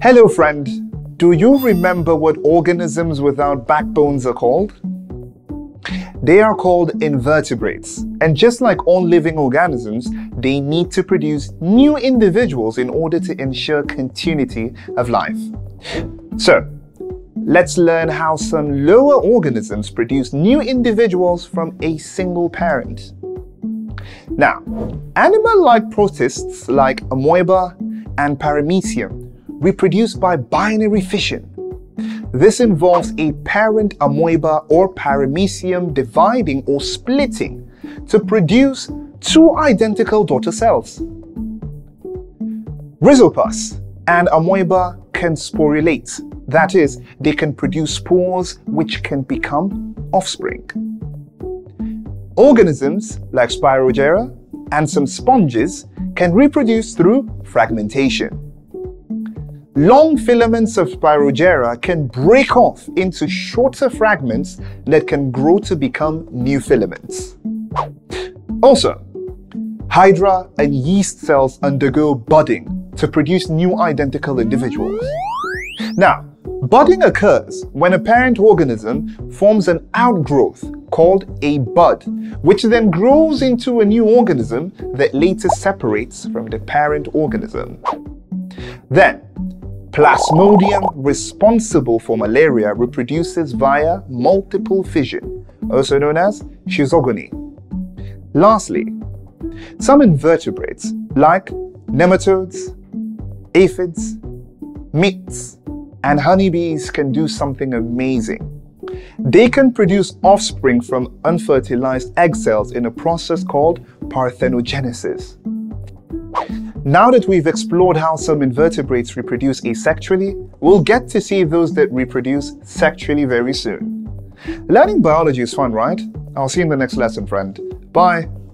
Hello, friend. Do you remember what organisms without backbones are called? They are called invertebrates, and just like all living organisms, they need to produce new individuals in order to ensure continuity of life. So, let's learn how some lower organisms produce new individuals from a single parent. Now, animal-like protists like amoeba and paramecium reproduce by binary fission. This involves a parent amoeba or paramecium dividing or splitting to produce two identical daughter cells. Rhizopus and amoeba can sporulate, that is, they can produce spores which can become offspring. Organisms like Spirogyra and some sponges can reproduce through fragmentation. Long filaments of Spirogyra can break off into shorter fragments that can grow to become new filaments. Also, Hydra and yeast cells undergo budding to produce new identical individuals. Now, budding occurs when a parent organism forms an outgrowth called a bud, which then grows into a new organism that later separates from the parent organism. Then, Plasmodium responsible for malaria reproduces via multiple fission, also known as schizogony. Lastly, some invertebrates like nematodes, aphids, mites, and honeybees can do something amazing. They can produce offspring from unfertilized egg cells in a process called parthenogenesis. Now that we've explored how some invertebrates reproduce asexually, we'll get to see those that reproduce sexually very soon. Learning biology is fun, right? I'll see you in the next lesson, friend. Bye.